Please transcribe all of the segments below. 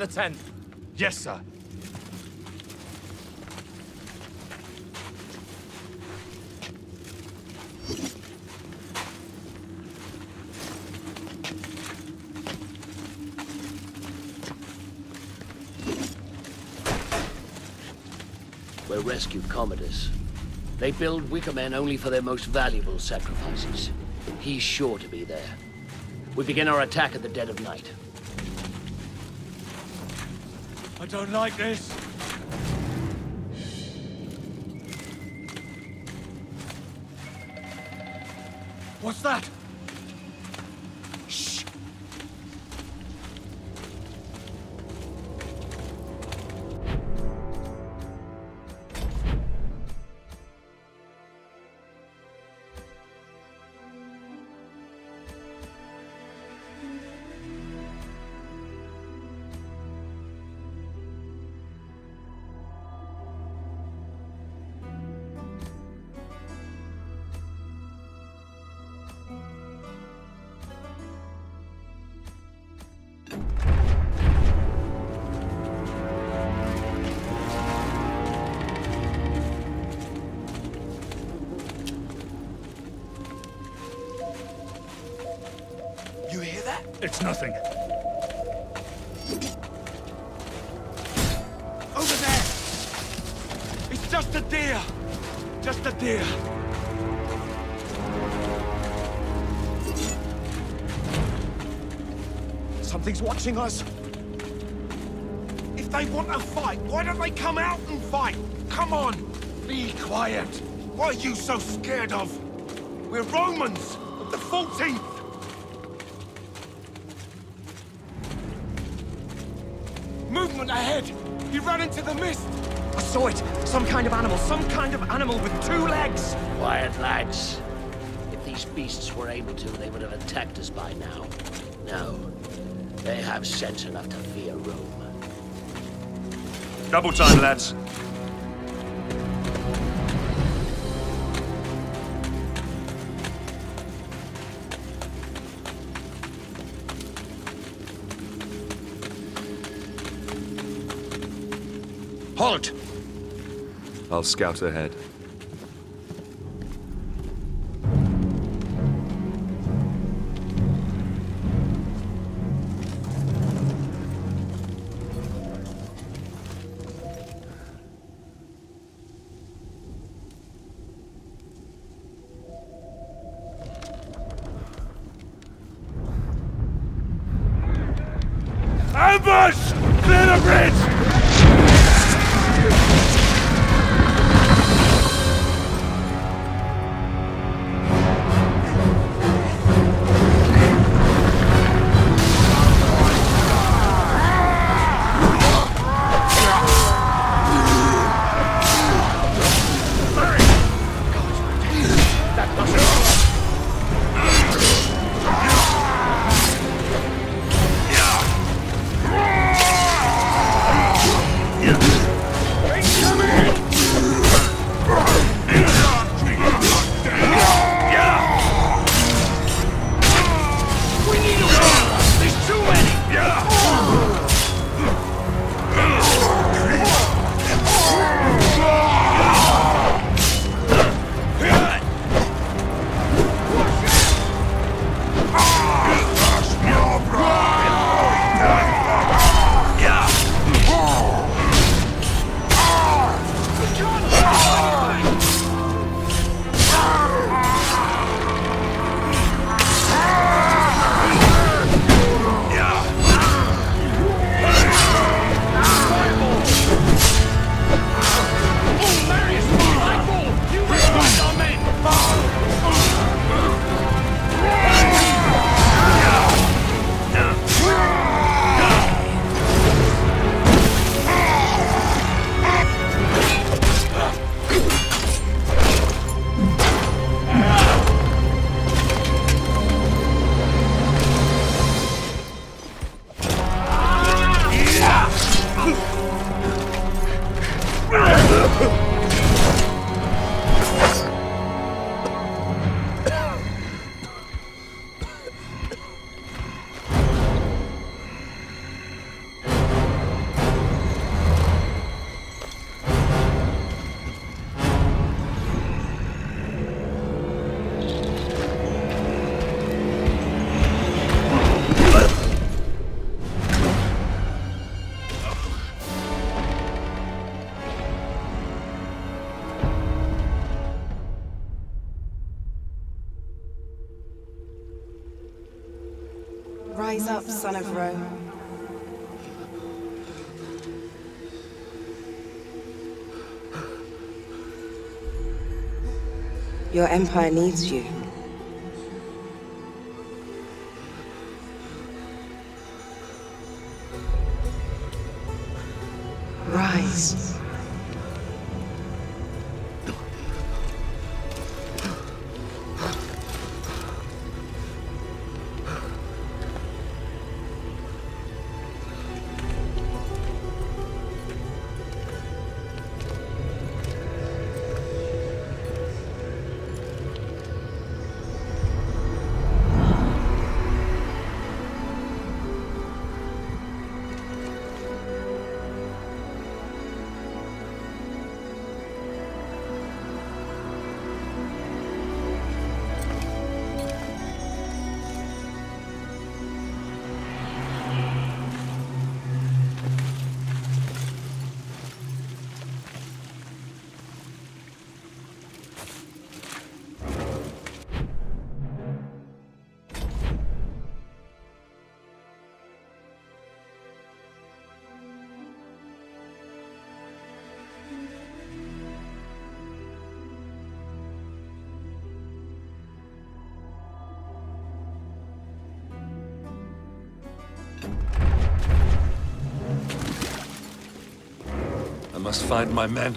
at the tent. Yes, sir. We're rescued Commodus. They build Wicker Men only for their most valuable sacrifices. He's sure to be there. We begin our attack at the dead of night. I don't like this. What's that? It's nothing. Over there! It's just a deer! Just a deer! Something's watching us. If they want to fight, why don't they come out and fight? Come on! Be quiet! What are you so scared of? We're Romans the 14th! He ran into the mist! I saw it! Some kind of animal, some kind of animal with two legs! Quiet, lads. If these beasts were able to, they would have attacked us by now. No. They have sense enough to fear Rome. Double time, lads. I'll scout ahead. Ambush! Clear the bridge! Son of Rome. Your empire needs you. Must find my men.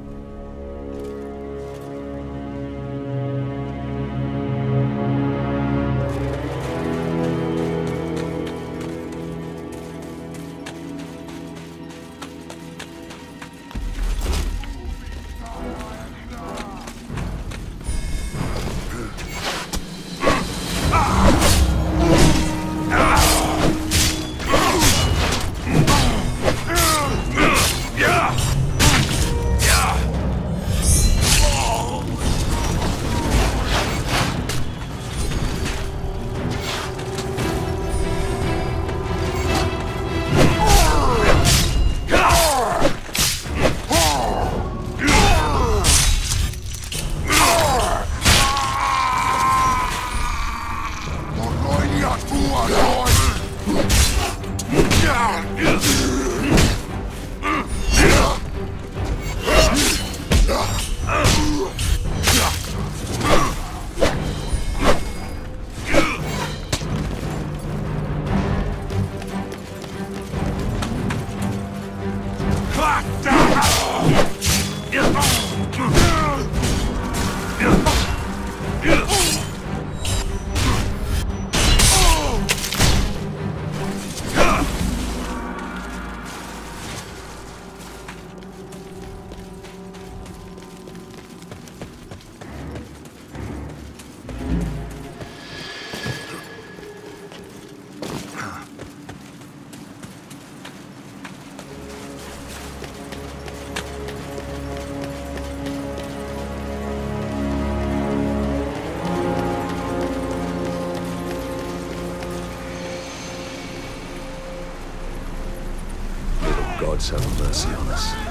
have mercy on us.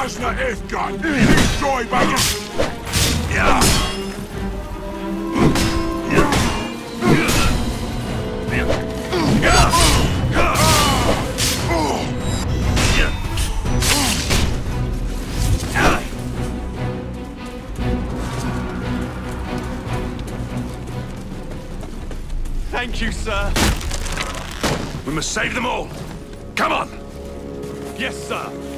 Asna Ithgar! Destroy by Thank you, sir. We must save them all! Come on! Yes, sir.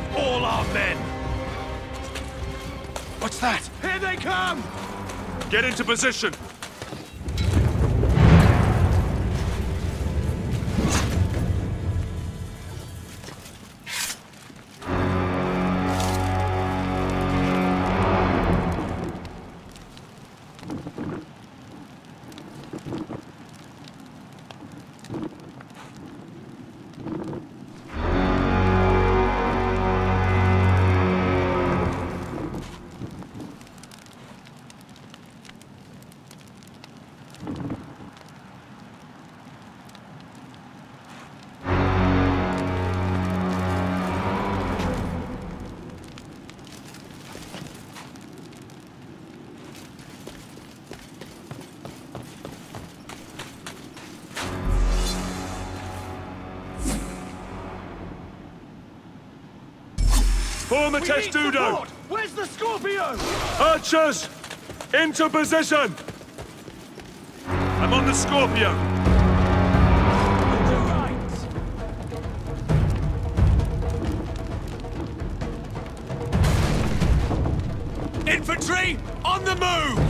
Save all our men! What's that? Here they come! Get into position. Form We need testudo! Where's the Scorpio? Archers! Into position! I'm on the Scorpio! Infantry, on the move!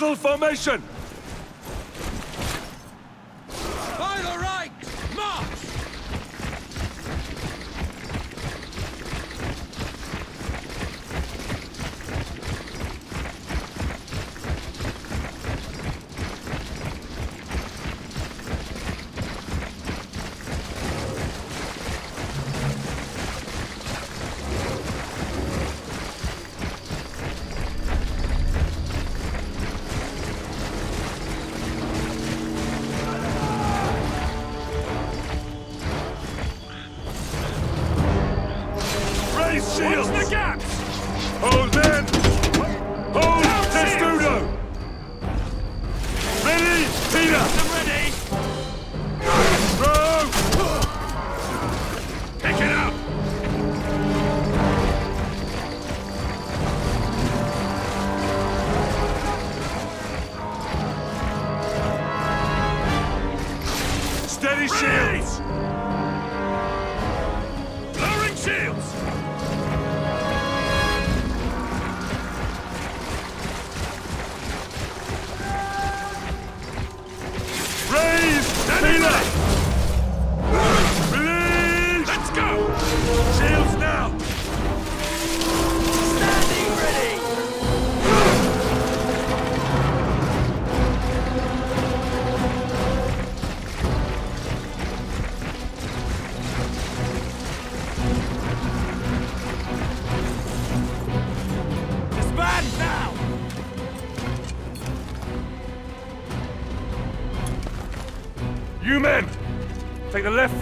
Formation!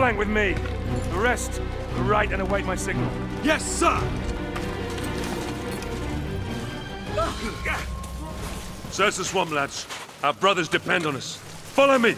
Flank with me. The rest, the right and await my signal. Yes, sir! Search the swamp, lads. Our brothers depend on us. Follow me!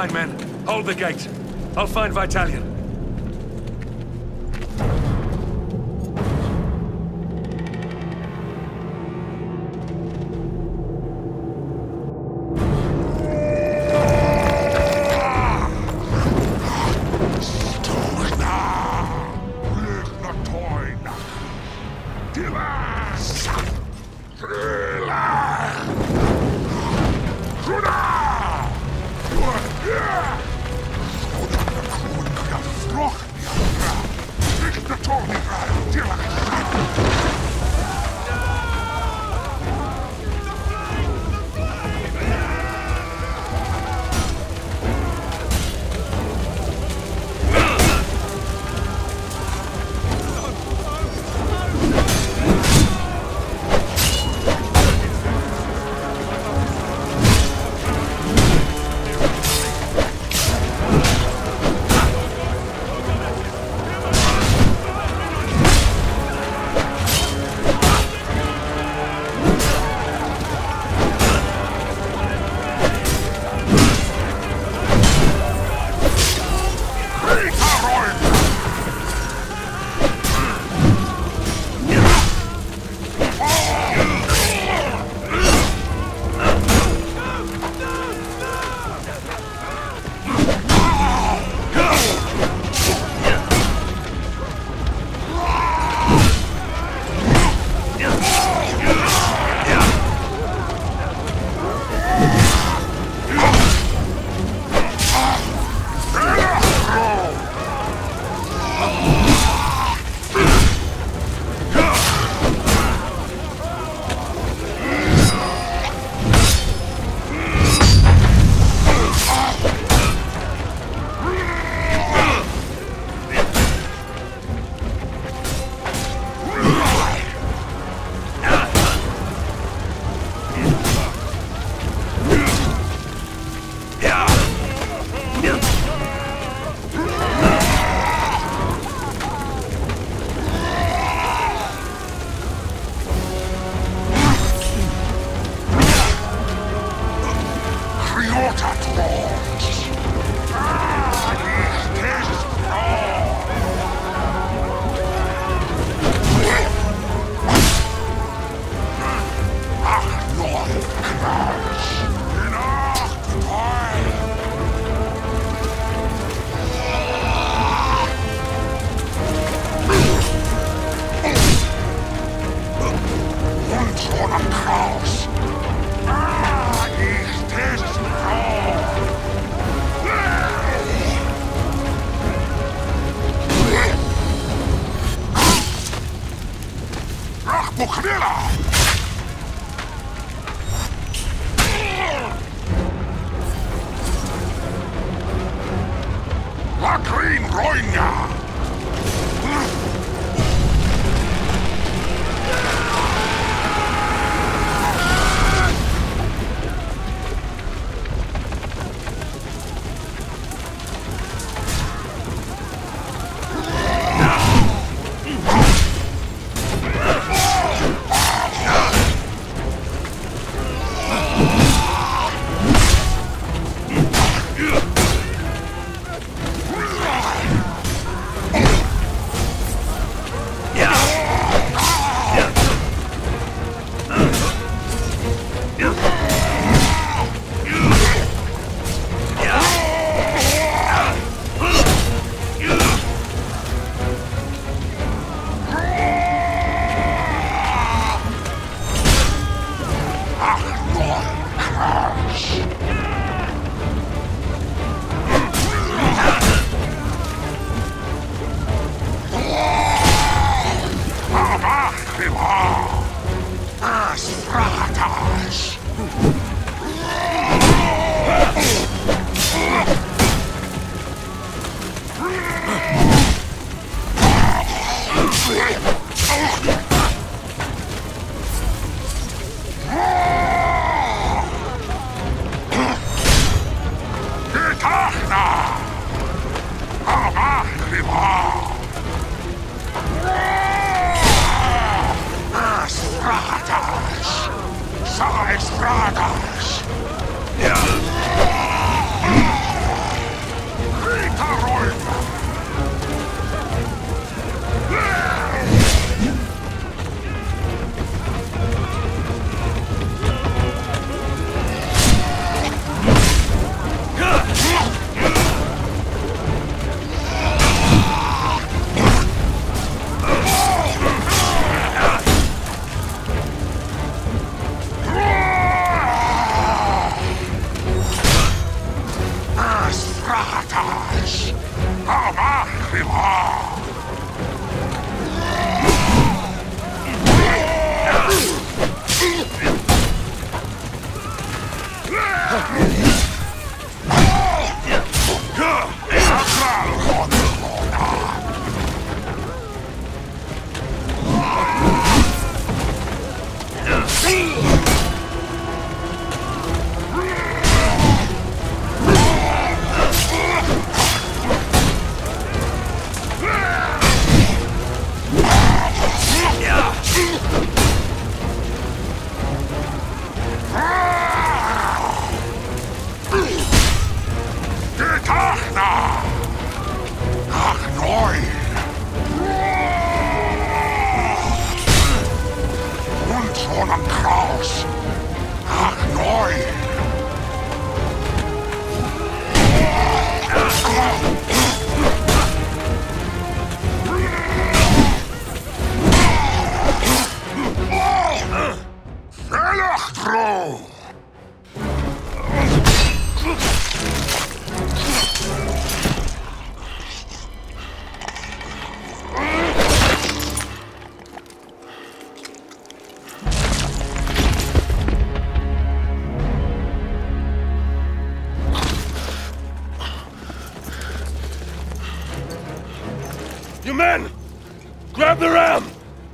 Line, men. Hold the gate. I'll find Vitallion.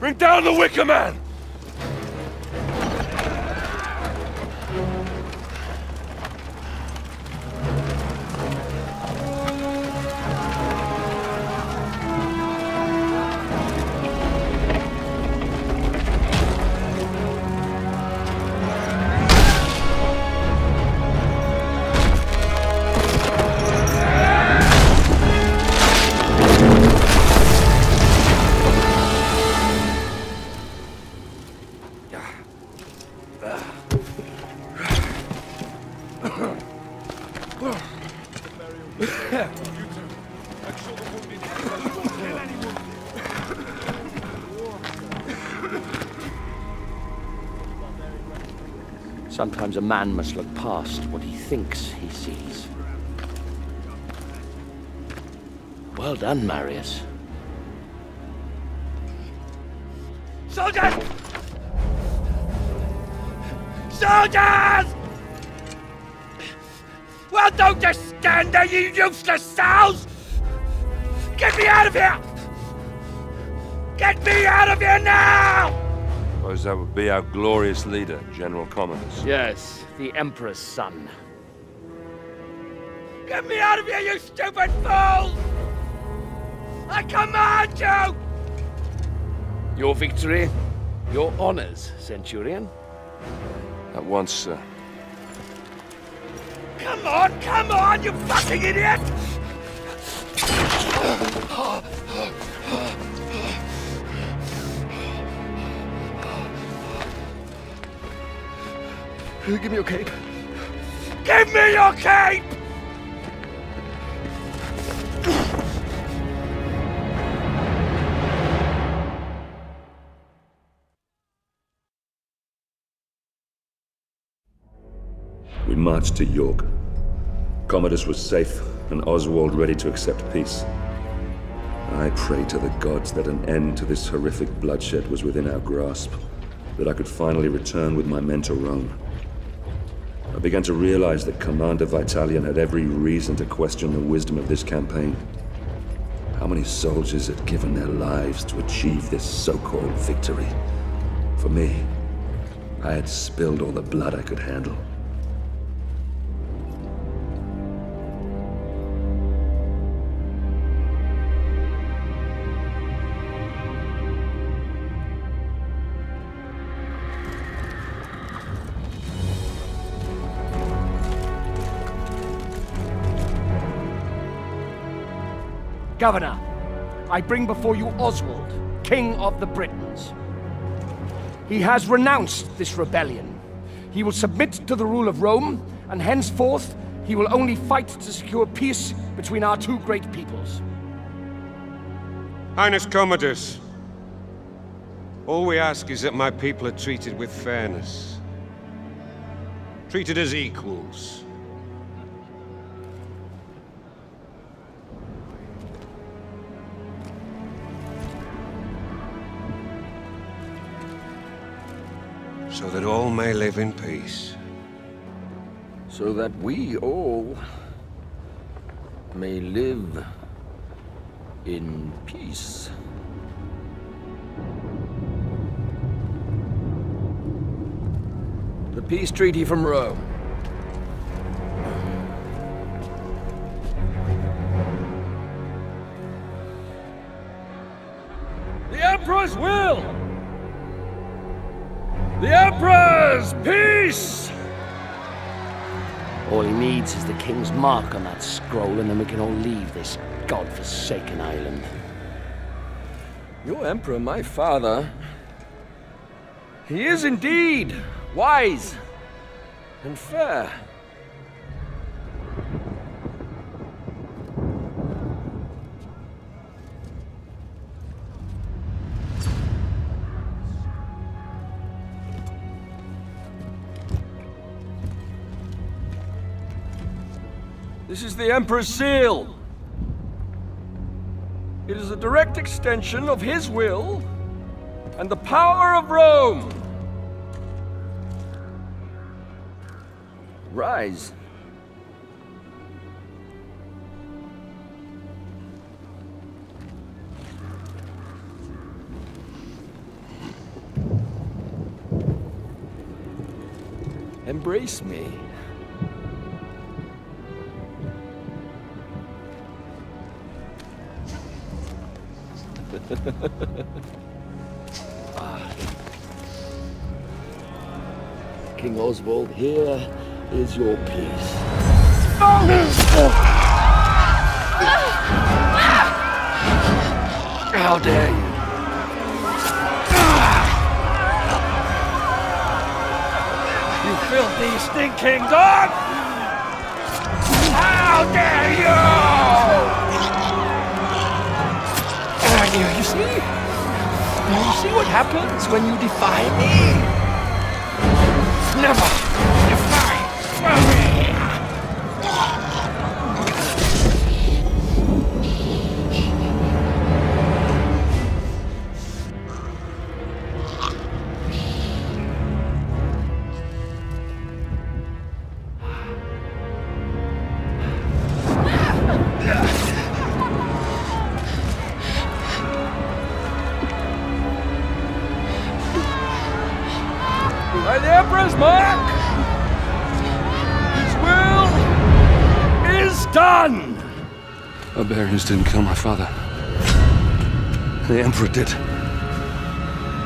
Bring down the Wicker Man! Sometimes a man must look past what he thinks he sees. Well done, Marius. Soldiers! Soldiers! Well, don't just stand there, you useless sows! Get me out of here! Get me out of here now! Suppose that would be our glorious leader, General Commodus. Yes, the Emperor's son. Get me out of here, you stupid fool! I command you! Your victory, your honors, Centurion. At once, sir. Come on, come on, you fucking idiot! Give me your cape. Give me your cape! We marched to York. Commodus was safe, and Oswald ready to accept peace. I prayed to the gods that an end to this horrific bloodshed was within our grasp, that I could finally return with my men to Rome. I began to realize that Commander Vitallion had every reason to question the wisdom of this campaign. How many soldiers had given their lives to achieve this so-called victory? For me, I had spilled all the blood I could handle. Governor, I bring before you Oswald, King of the Britons. He has renounced this rebellion. He will submit to the rule of Rome, and henceforth he will only fight to secure peace between our two great peoples. Highness Commodus, all we ask is that my people are treated with fairness. Treated as equals. That all may live in peace. So that we all may live in peace. The peace treaty from Rome. Peace! All he needs is the King's mark on that scroll, and then we can all leave this god-forsaken island. Your Emperor, my father, He is indeed wise and fair. The Emperor's seal. It is a direct extension of his will and the power of Rome. rise. Embrace me. King Oswald, here is your peace. How dare you! You filthy, stinking dog! How dare! You, You see what happens when you defy me? Never Barbarians didn't kill my father. The Emperor did.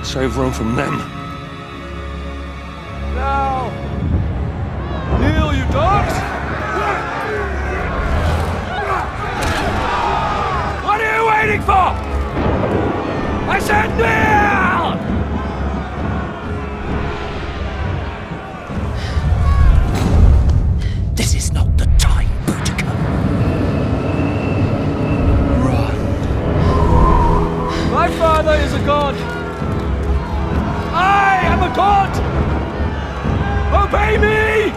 Save Rome from them. Now, kneel, you dogs! What are you waiting for? I said kneel! Father is a god. I am a god! Obey me!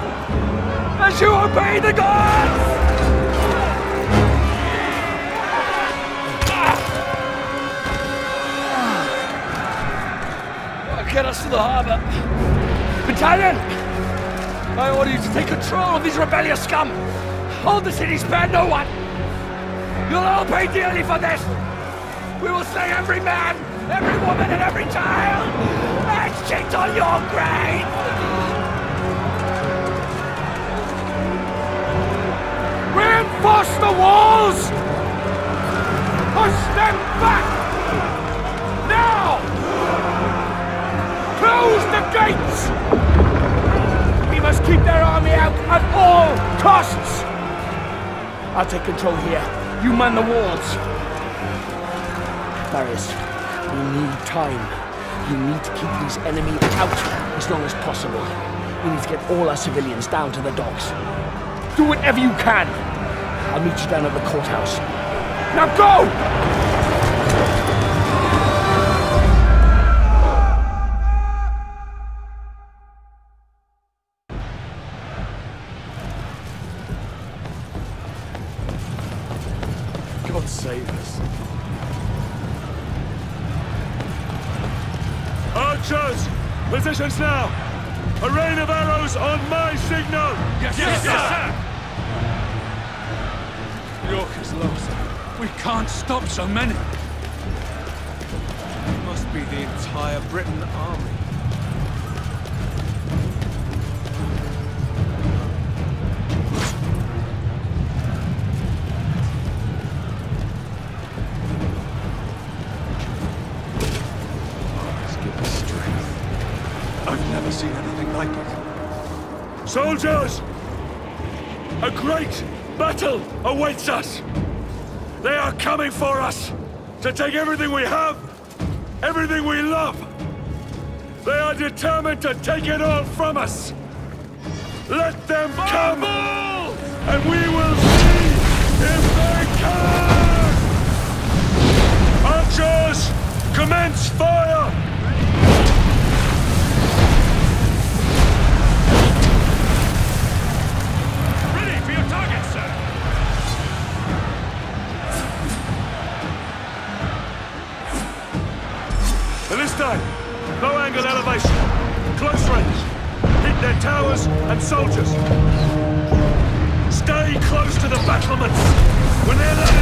As you obey the gods! Ah. Get us to the harbor. Vitallion! I order you to take control of these rebellious scum! Hold the city, spare no one! You'll all pay dearly for this! We will slay every man, every woman, and every child! And shit on your grave! Reinforce the walls! Push them back! Now! Close the gates! We must keep their army out at all costs! I'll take control here. You man the walls. We need time. You need to keep these enemy out as long as possible. We need to get all our civilians down to the docks. Do whatever you can. I'll meet you down at the courthouse. Now go! Now! A rain of arrows on my signal! Yes, yes, sir! York is lost. We can't stop so many. It must be the entire Britain army. Soldiers! A great battle awaits us! They are coming for us! To take everything we have, everything we love! They are determined to take it all from us! Let them come! And we will see if they can! Archers! Commence fire! And soldiers. Stay close to the battlements. Ladders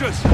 soldiers!